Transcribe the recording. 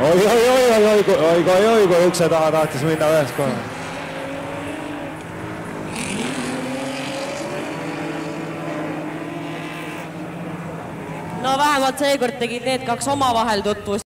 oi-oi-oi-oi-oi, oi-oi-oi, kui ukse taha tahtis minna ühes kohas. no vähemalt seekord tegid need kaks omavahel tutvust.